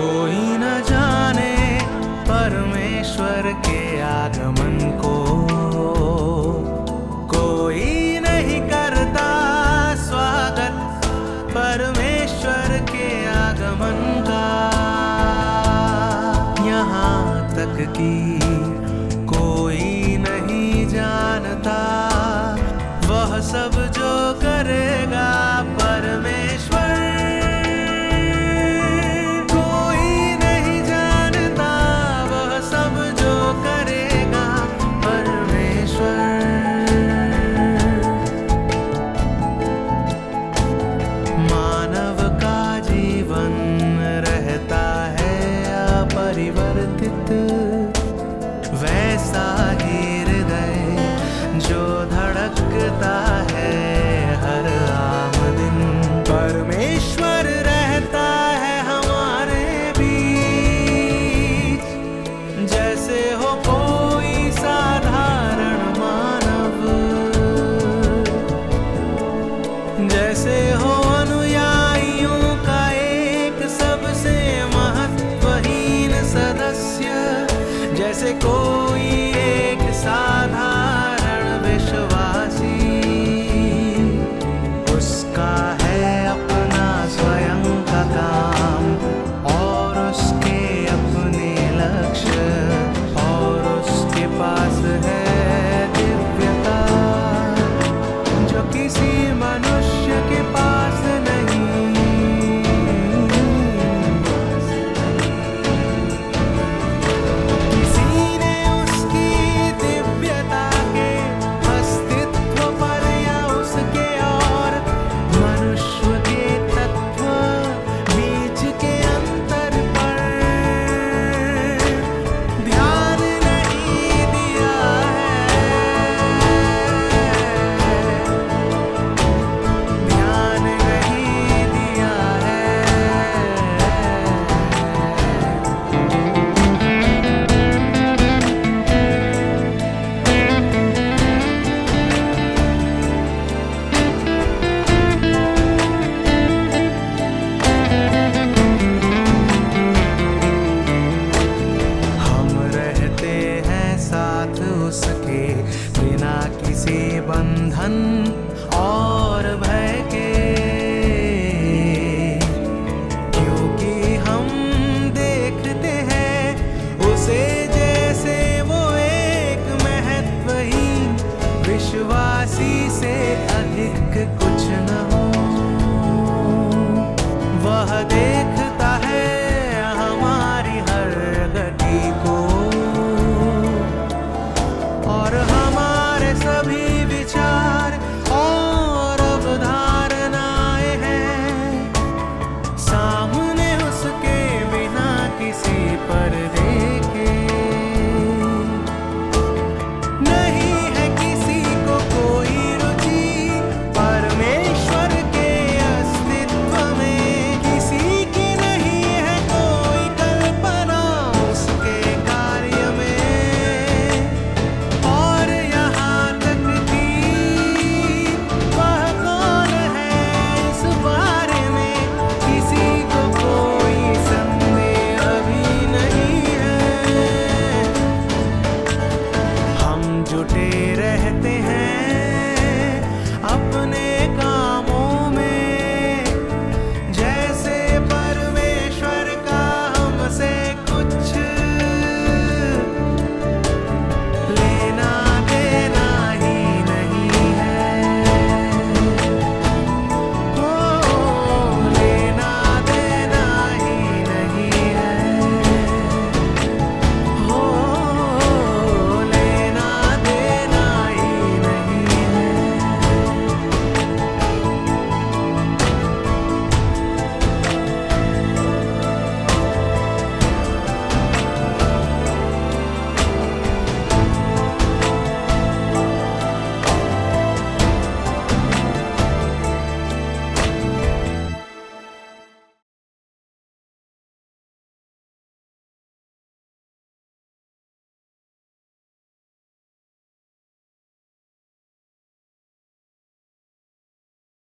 कोई न जाने परमेश्वर के आगमन को। कोई नहीं करता स्वागत परमेश्वर के आगमन का। यहाँ तक कि कोई नहीं जानता, वह सब जो करेगा जो धड़कता है हर आम दिन। परमेश्वर रहता है हमारे बीच। जैसे हो कोई साधारण मानव। जैसे हो अनुयायियों का एक सबसे महत्वहीन सदस्य। जैसे कोई मनुष्य के पास बंधन और भय के। क्योंकि हम देखते हैं उसे जैसे वो एक महत्वहीन विश्वासी से अधिक कुछ न हो। वह दे